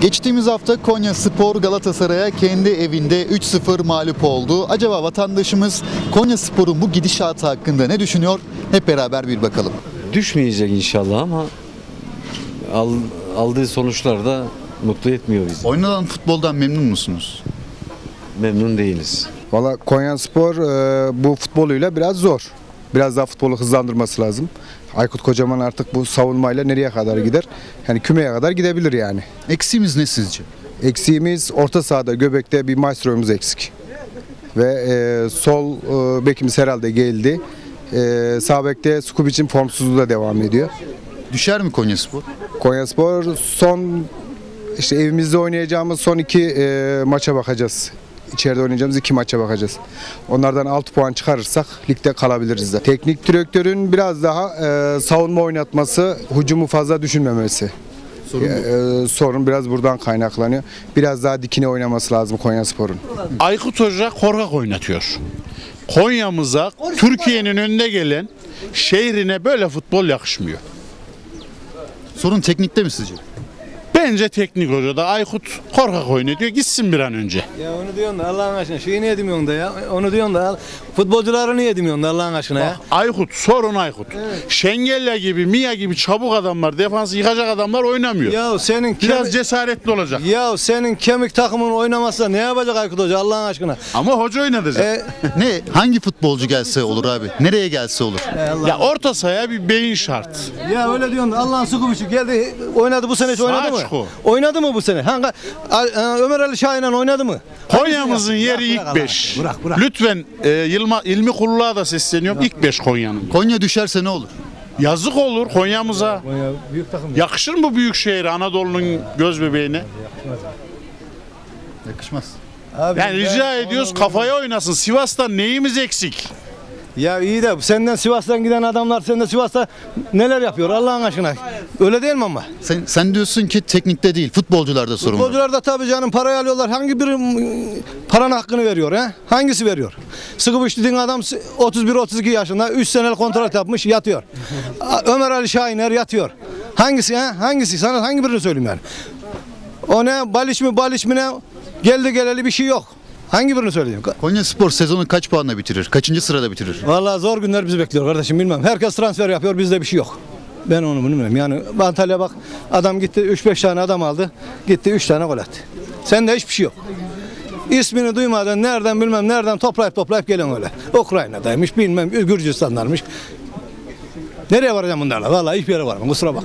Geçtiğimiz hafta Konya Spor Galatasaray'a kendi evinde 3-0 mağlup oldu. Acaba vatandaşımız Konya Spor'un bu gidişatı hakkında ne düşünüyor? Hep beraber bir bakalım. Düşmeyecek inşallah ama al- aldığı sonuçlar da mutlu etmiyor bizi. Oynanan futboldan memnun musunuz? Memnun değiliz. Valla Konyaspor e, bu futboluyla biraz zor. Biraz daha futbolu hızlandırması lazım. Aykut Kocaman artık bu savunmayla nereye kadar gider? Yani kümeye kadar gidebilir yani. Eksiğimiz ne sizce? Eksiğimiz orta sahada Göbek'te bir maestro'muz eksik. Ve e, sol e, bekimiz herhalde geldi. E, sağ bekte Skubic'in formsuzluğu da devam ediyor. Düşer mi Konya Spor? Konyaspor son işte evimizde oynayacağımız son iki e, maça bakacağız. İçeride oynayacağımız iki maça bakacağız. Onlardan 6 puan çıkarırsak ligde kalabiliriz de. Teknik direktörün biraz daha e, savunma oynatması, hücumu fazla düşünmemesi. Sorun bu. E, sorun biraz buradan kaynaklanıyor. Biraz daha dikine oynaması lazım Konyaspor'un. Aykut Hoca korkak oynatıyor. Konya'mıza Türkiye'nin önüne gelen şehrine böyle futbol yakışmıyor. Sorun teknikte mi sizce? Bence teknik hoca da Aykut korkak oynatıyor gitsin bir an önce. Ya onu diyorsun da Allah'ın aşkına şeyi niye demiyorsun da ya? Onu diyorsun da futbolcuları niye demiyorsun da Allah'ın aşkına ya? Aykut sorun Aykut. Şengella gibi Mia gibi çabuk adamlar defansı yıkacak adamlar oynamıyor. Ya senin Biraz cesaretli olacak. ya senin kemik takımın oynamazsa ne yapacak Aykut Hoca Allah'ın aşkına? Ama hoca oynatacak. E, Ne? Hangi futbolcu gelse olur abi? Nereye gelse olur? ya orta sahaya bir beyin şart. ya öyle diyorsun da Allah'ın sıkı buçuk geldi oynadı bu sene hiç oynadı mı? Çıkı. Oynadı mı bu sene? Hangi, A- e, Ömer Ali Şahin'le oynadı mı? Konya'mızın yeri Bırak, ilk bırak 5. Allah'ın aşkına, Bırak bırak. Lütfen e, Yılma, İlmi Kulluğa da sesleniyorum. İlk 5 Konya'nın. Konya düşerse ne olur? Yazık olur Konya'mıza. Konya büyük takım. Yakışır mı büyük şehre Anadolu'nun göz bebeğine? Yakışmaz. Abi Yani ben rica ediyoruz kafaya oynasın. Sivas'tan neyimiz eksik? Ya iyi de senden Sivas'tan giden adamlar senden Sivas'ta neler yapıyor Allah'ın aşkına? Öyle değil mi ama? Sen, sen diyorsun ki teknikte değil, futbolcularda sorun var. Futbolcular da tabii canım parayı alıyorlar. Hangi biri mm, paranın hakkını veriyor he? Hangisi veriyor? Sıkı dediğin adam 31-32 yaşında 3 senelik kontrat yapmış yatıyor. Ömer Ali Şahiner yatıyor. Hangisi he? Hangisi? Sana hangi birini söyleyeyim yani? O ne? Baliş mi baliş mi ne? Geldi geleli bir şey yok. Hangi birini söyleyeyim? Konya Spor sezonu kaç puanla bitirir? Kaçıncı sırada bitirir? Vallahi zor günler bizi bekliyor kardeşim bilmem. Herkes transfer yapıyor bizde bir şey yok. Ben onu bilmiyorum. Yani Antalya bak adam gitti 3-5 tane adam aldı. Gitti 3 tane gol attı. Sende hiçbir şey yok. İsmini duymadan nereden bilmem nereden toplayıp toplayıp gelen öyle. Ukrayna'daymış bilmem Gürcistan'darmış. Nereye varacağım bunlarla? Vallahi hiçbir yere varamam kusura bak.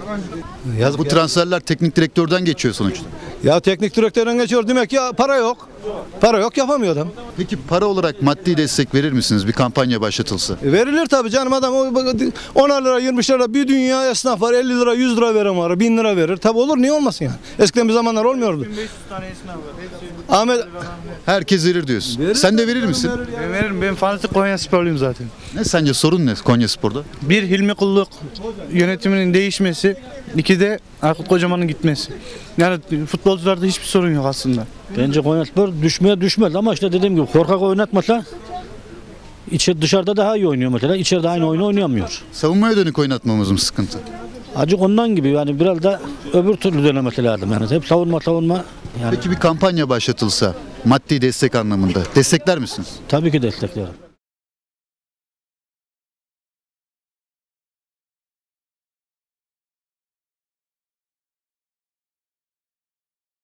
Yazık Bu ya. transferler teknik direktörden geçiyor sonuçta. ya teknik direktörden geçiyor demek ya para yok. Para yok yapamıyor adam. Peki para olarak maddi destek verir misiniz bir kampanya başlatılsa? E, Verilir tabii canım adam o- bak- 10 lira 20 lira bir dünya esnaf var 50 lira 100 lira veren var 1000 lira verir. Tabii olur niye olmasın yani. Eskiden bir zamanlar olmuyordu. Ahmet Herkes verir diyorsun. Sen de verir misin? Ben veririm. Ben fanatik Konya sporluyum zaten. Ne sence sorun ne Konya Spor'da? Bir Hilmi Kulluk yönetiminin değişmesi. iki de Aykut Kocaman'ın gitmesi. Yani futbolcularda hiçbir sorun yok aslında. Bence Konyaspor düşmeye düşmez ama işte dediğim gibi korkak oynatmasa içi dışarıda daha iyi oynuyor mesela. İçeride aynı oyunu oynayamıyor. Savunmaya dönük oynatmamız mı sıkıntı? Acık ondan gibi yani biraz da öbür türlü denemesi lazım. Yani hep savunma savunma. Yani Peki bir kampanya başlatılsa maddi destek anlamında destekler misiniz? tabii ki desteklerim.